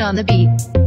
On the beat.